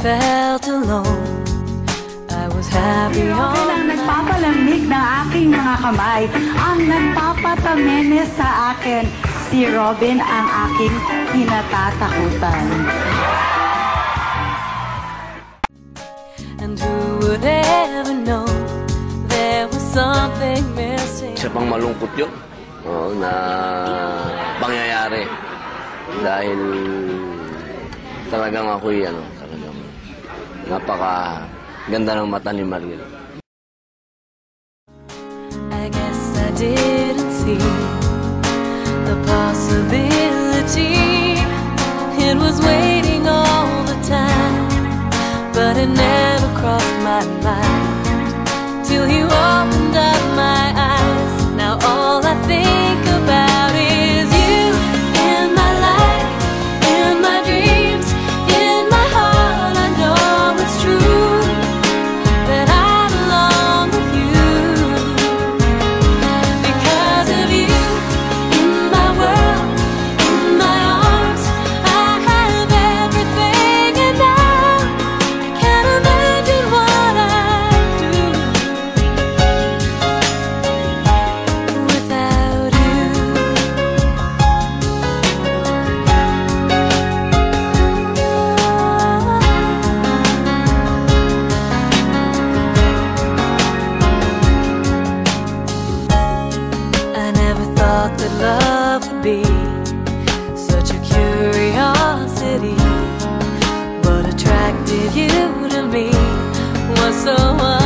felt alone, I was happy Robin ang nagpapalamig ng aking mga kamay. Ang nagpapatamene sa akin. Si Robin ang aking kinatatakutan. And who would ever know there was something missing? Isa pang malungkot yun. Oo, na pangyayari. Dahil talagang ako'y ano, napaka ganda ng mata ni Mariel. I guess I didn't see the possibility. It was waiting be such a curiosity. What attracted you to me was so.